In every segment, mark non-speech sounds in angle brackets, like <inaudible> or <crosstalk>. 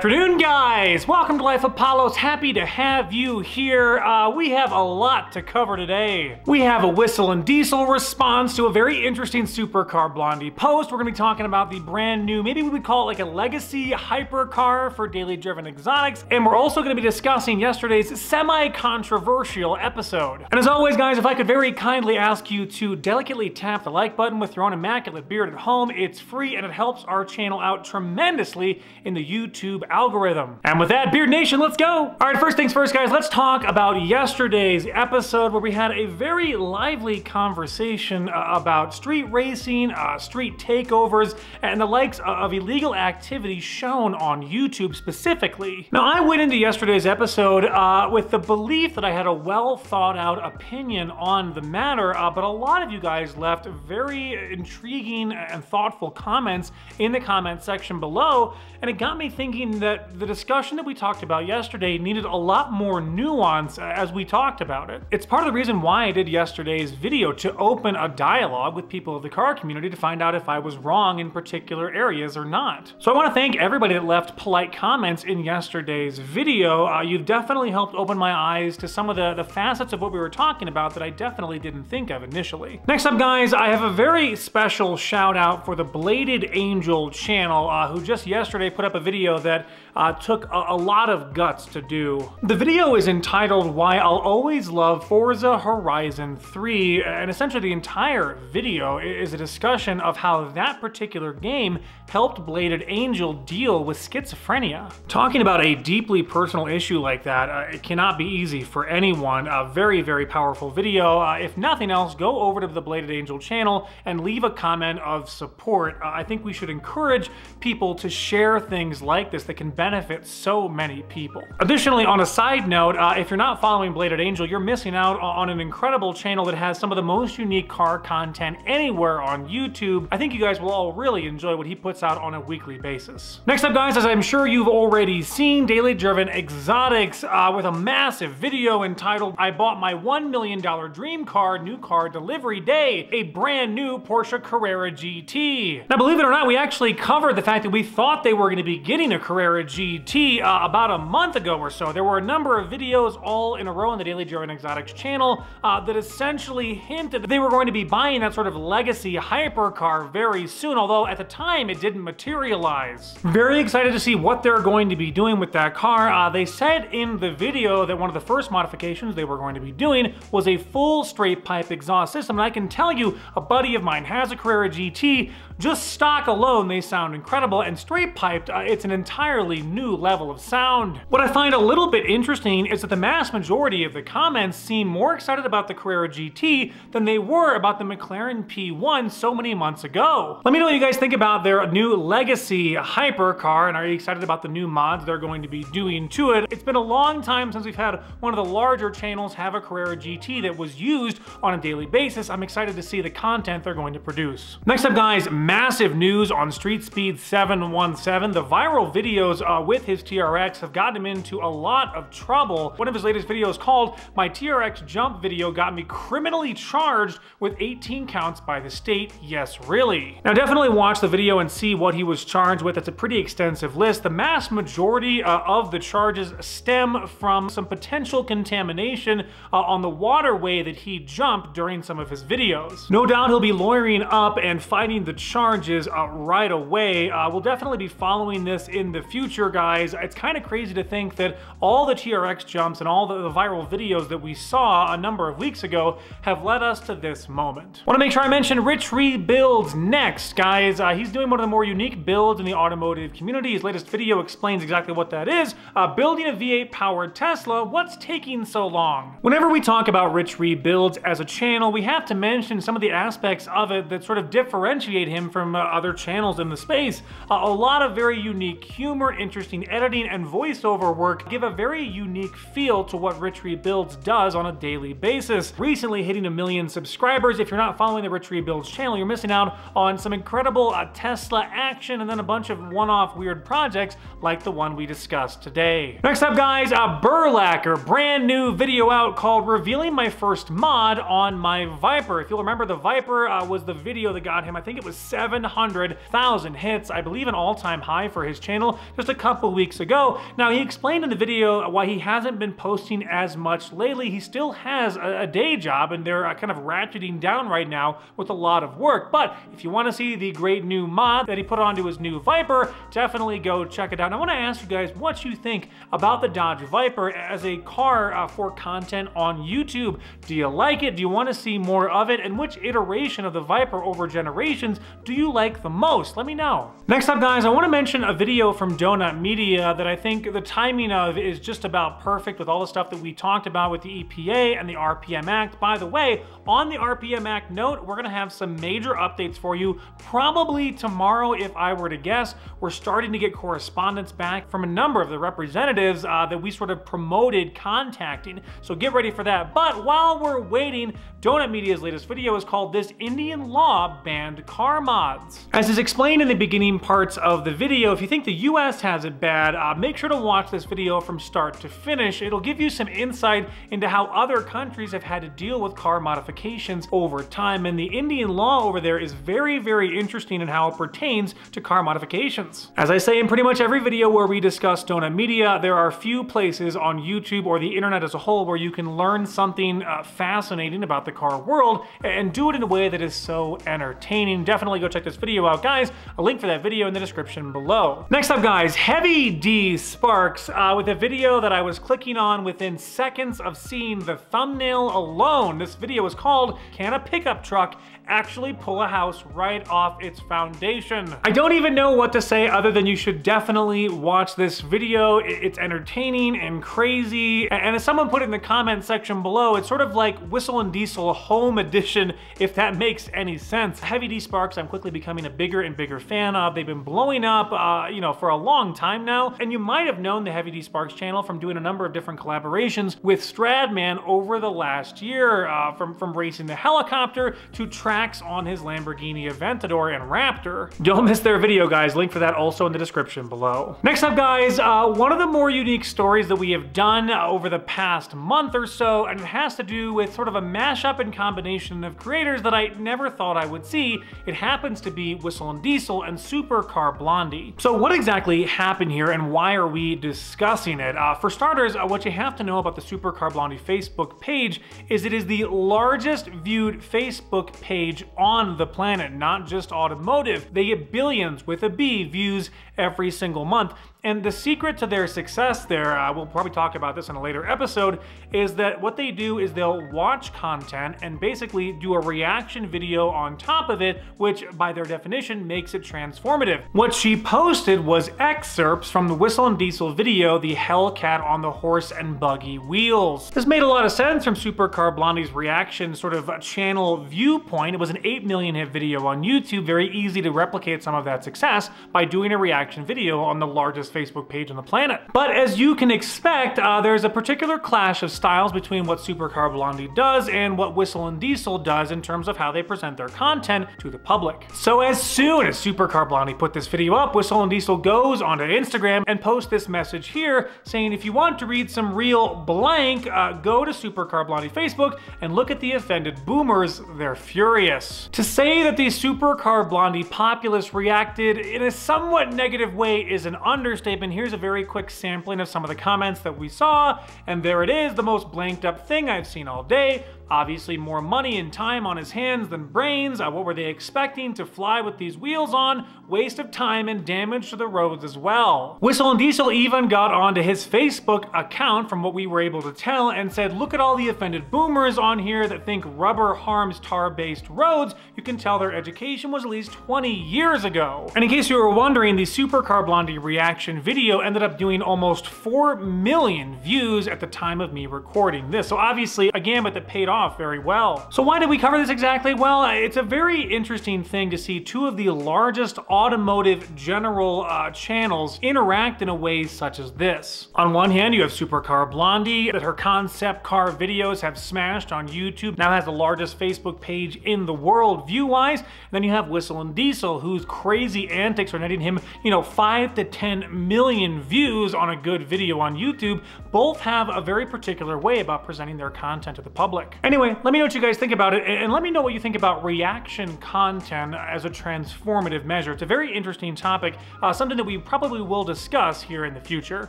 Afternoon, guys! Welcome to Life of Palos. Happy to have you here. Uh, we have a lot to cover today. We have a WhistlinDiesel response to a very interesting Supercar Blondie post. We're going to be talking about the brand new, maybe we would call it like a legacy hypercar for daily driven exotics. And we're also going to be discussing yesterday's semi-controversial episode. And as always, guys, if I could very kindly ask you to delicately tap the like button with your own immaculate beard at home, it's free and it helps our channel out tremendously in the YouTube algorithm. And with that, Beard Nation, let's go! All right, first things first, guys, let's talk about yesterday's episode where we had a very lively conversation uh, about street racing, uh, street takeovers, and the likes of illegal activity shown on YouTube specifically. Now, I went into yesterday's episode uh, with the belief that I had a well thought out opinion on the matter, uh, but a lot of you guys left very intriguing and thoughtful comments in the comment section below, and it got me thinking thinking that the discussion that we talked about yesterday needed a lot more nuance as we talked about it. It's part of the reason why I did yesterday's video to open a dialogue with people of the car community to find out if I was wrong in particular areas or not. So I want to thank everybody that left polite comments in yesterday's video. Uh, you've definitely helped open my eyes to some of the, the facets of what we were talking about that I definitely didn't think of initially. Next up, guys, I have a very special shout out for the Bladed Angel channel, uh, who just yesterday put up a video that uh, took a, a, lot of guts to do. The video is entitled Why I'll Always Love Forza Horizon 3, and essentially the entire video is a discussion of how that particular game helped Bladed Angel deal with schizophrenia. Talking about a deeply personal issue like that, uh, it cannot be easy for anyone. A very, very powerful video. Uh, if nothing else, go over to the Bladed Angel channel and leave a comment of support. Uh, I think we should encourage people to share things like this can benefit so many people. Additionally, on a side note, uh, if you're not following Bladed Angel, you're missing out on an incredible channel that has some of the most unique car content anywhere on YouTube. I think you guys will all really enjoy what he puts out on a weekly basis. Next up, guys, as I'm sure you've already seen, Daily Driven Exotics uh, with a massive video entitled I Bought My $1 Million Dream Car New Car Delivery Day, a brand new Porsche Carrera GT. Now, believe it or not, we actually covered the fact that we thought they were going to be getting a Carrera GT uh, about a month ago or so. There were a number of videos all in a row on the Daily Driven Exotics channel uh, that essentially hinted that they were going to be buying that sort of legacy hypercar very soon, although at the time it didn't materialize. Very excited to see what they're going to be doing with that car. Uh, they said in the video that one of the first modifications they were going to be doing was a full straight pipe exhaust system, and I can tell you a buddy of mine has a Carrera GT just stock alone, they sound incredible, and straight piped, uh, it's an entirely new level of sound. What I find a little bit interesting is that the mass majority of the comments seem more excited about the Carrera GT than they were about the McLaren P1 so many months ago. Let me know what you guys think about their new legacy hypercar, and are you excited about the new mods they're going to be doing to it? It's been a long time since we've had one of the larger channels have a Carrera GT that was used on a daily basis. I'm excited to see the content they're going to produce. Next up, guys, massive news on Street Speed 717. The viral videos uh, with his TRX have gotten him into a lot of trouble. One of his latest videos called My TRX Jump Video Got Me Criminally Charged with 18 counts by the state. Yes, really. Now definitely watch the video and see what he was charged with. It's a pretty extensive list. The mass majority uh, of the charges stem from some potential contamination uh, on the waterway that he jumped during some of his videos. No doubt he'll be lawyering up and fighting the charge charges uh, right away. Uh, we'll definitely be following this in the future, guys. It's kind of crazy to think that all the TRX jumps and all the, the, viral videos that we saw a number of weeks ago have led us to this moment. Want to make sure I mention Rich Rebuilds next, guys. Uh, he's doing one of the more unique builds in the automotive community. His latest video explains exactly what that is. Uh, building a V8 powered Tesla, what's taking so long? Whenever we talk about Rich Rebuilds as a channel, we have to mention some of the aspects of it that sort of differentiate him from uh, other channels in the space. Uh, a lot of very unique humor, interesting editing, and voiceover work give a very unique feel to what Rich Rebuilds does on a daily basis. Recently hitting a million subscribers. If you're not following the Rich Rebuilds channel, you're missing out on some incredible uh, Tesla action and then a bunch of one-off weird projects like the one we discussed today. Next up, guys, uh, Burlacher, brand new video out called Revealing My First Mod on My Viper. If you'll remember, the Viper uh, was the video that got him, I think it was 700,000 hits, I believe an all-time high for his channel just a couple weeks ago. Now, he explained in the video why he hasn't been posting as much lately. He still has a, a day job and they're uh, kind of ratcheting down right now with a lot of work. But if you want to see the great new mod that he put onto his new Viper, definitely go check it out. And I want to ask you guys what you think about the Dodge Viper as a car uh, for content on YouTube. Do you like it? Do you want to see more of it? And which iteration of the Viper over generations do you like the most? Let me know. Next up, guys, I want to mention a video from Donut Media that I think the timing of is just about perfect with all the stuff that we talked about with the EPA and the RPM Act. By the way, on the RPM Act note, we're going to have some major updates for you probably tomorrow if I were to guess. We're starting to get correspondence back from a number of the representatives uh, that we sort of promoted contacting. So get ready for that. But while we're waiting, Donut Media's latest video is called This Indian Law Banned Car Mods. As is explained in the beginning parts of the video, if you think the US has it bad, uh, make sure to watch this video from start to finish. It'll give you some insight into how other countries have had to deal with car modifications over time. And the Indian law over there is very, very interesting in how it pertains to car modifications. As I say in pretty much every video where we discuss Donut Media, there are few places on YouTube or the internet as a whole where you can learn something uh, fascinating about the car world and do it in a way that is so entertaining. Definitely go check this video out, guys. A link for that video in the description below. Next up, guys, Heavy D Sparks uh, with a video that I was clicking on within seconds of seeing the thumbnail alone. This video is called Can a Pickup Truck Actually Pull a House Right Off Its Foundation? I don't even know what to say other than you should definitely watch this video. It's entertaining and crazy. And as someone put it in the comment section below, it's sort of like WhistlinDiesel Home Edition, if that <laughs> makes any sense. Heavy D Sparks, I'm quickly becoming a bigger and bigger fan of. They've been blowing up, uh, you know, for a long time now. And you might have known the Heavy D Sparks channel from doing a number of different collaborations with Stradman over the last year, uh, from, from racing the helicopter to tracks on his Lamborghini Aventador and Raptor. Don't miss their video, guys. Link for that also in the description below. Next up, guys, uh, one of the more unique stories that we have done over the past month or so, and it has to do with sort of a mashup and combination of creators that I never thought I would see. It happens to be WhistlinDiesel and Supercar Blondie. So what exactly happened here and why are we discussing it? Uh, for starters, uh, what you have to know about the Supercar Blondie Facebook page is it is the largest viewed Facebook page on the planet, not just automotive. They get billions with a B views every single month. And the secret to their success there, uh, we'll probably talk about this in a later episode, is that what they do is they'll watch content and basically do a reaction video on top of it, which by their definition makes it transformative. What she posted was excerpts from the WhistlinDiesel video, The Hellcat on the Horse and Buggy Wheels. This made a lot of sense from Supercar Blondie's reaction sort of channel viewpoint. It was an 8 million hit video on YouTube, very easy to replicate some of that success by doing a reaction video on the largest Facebook page on the planet. But as you can expect, uh, there's a particular clash of styles between what Supercar Blondie does and what WhistlinDiesel does in terms of how they present their content to the public. So as soon as Supercar Blondie put this video up, WhistlinDiesel goes onto Instagram and posts this message here saying if you want to read some real blank, uh, go to Supercar Blondie Facebook and look at the offended boomers, they're furious. To say that the Supercar Blondie populace reacted in a somewhat negative way is an understatement statement, here's a very quick sampling of some of the comments that we saw, and there it is, the most blanked up thing I've seen all day. Obviously more money and time on his hands than brains. Uh, what were they expecting to fly with these wheels on? Waste of time and damage to the roads as well. WhistlinDiesel even got onto his Facebook account from what we were able to tell and said, look at all the offended boomers on here that think rubber harms tar-based roads. You can tell their education was at least 20 years ago. And in case you were wondering, the Supercar Blondie reaction video ended up doing almost 4 million views at the time of me recording this. So obviously a gambit that paid off off very well. So why did we cover this exactly? Well, it's a very interesting thing to see two of the largest automotive general uh, channels interact in a way such as this. On one hand, you have Supercar Blondie, that her concept car videos have smashed on YouTube, now has the largest Facebook page in the world view-wise. Then you have WhistlinDiesel, whose crazy antics are netting him, you know, 5 to 10 million views on a good video on YouTube. Both have a very particular way about presenting their content to the public. And Anyway, let me know what you guys think about it, and let me know what you think about reaction content as a transformative measure. It's a very interesting topic, uh, something that we probably will discuss here in the future.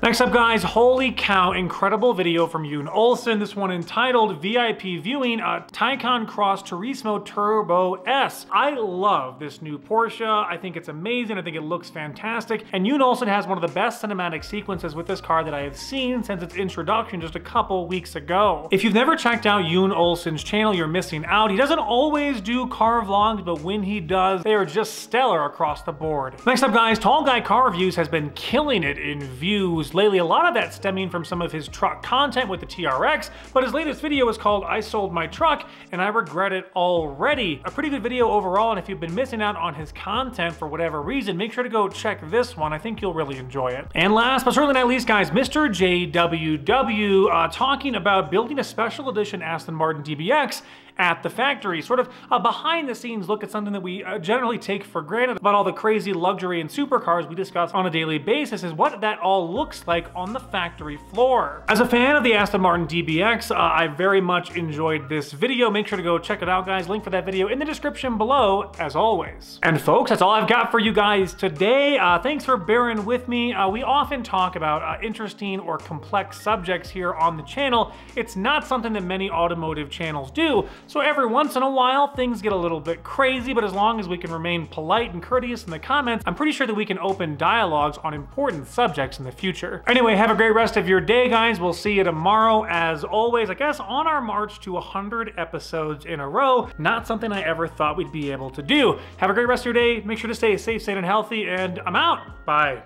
Next up, guys, holy cow, incredible video from Jon Olsson. This one entitled VIP Viewing uh, Taycan Cross Turismo Turbo S. I love this new Porsche. I think it's amazing. I think it looks fantastic. And Jon Olsson has one of the best cinematic sequences with this car that I have seen since its introduction just a couple weeks ago. If you've never checked out Jon Channel, you're missing out. He doesn't always do car vlogs, but when he does, they are just stellar across the board. Next up, guys, Tall Guy Car Reviews has been killing it in views lately. A lot of that stemming from some of his truck content with the TRX, but his latest video is called I Sold My Truck, and I regret it already. A pretty good video overall, and if you've been missing out on his content for whatever reason, make sure to go check this one. I think you'll really enjoy it. And last, but certainly not least, guys, Mr. JWW uh, talking about building a special edition Aston Martin DBX at the factory. Sort of a behind the scenes look at something that we uh, generally take for granted about all the crazy luxury and supercars we discuss on a daily basis is what that all looks like on the factory floor. As a fan of the Aston Martin DBX, uh, I very much enjoyed this video. Make sure to go check it out, guys. Link for that video in the description below, as always. And folks, that's all I've got for you guys today. Uh, thanks for bearing with me. Uh, we often talk about uh, interesting or complex subjects here on the channel. It's not something that many automotive channels do, so every once in a while, things get a little bit crazy, but as long as we can remain polite and courteous in the comments, I'm pretty sure that we can open dialogues on important subjects in the future. Anyway, have a great rest of your day, guys. We'll see you tomorrow, as always, I guess, on our march to 100 episodes in a row. Not something I ever thought we'd be able to do. Have a great rest of your day. Make sure to stay safe, sane, and healthy, and I'm out. Bye.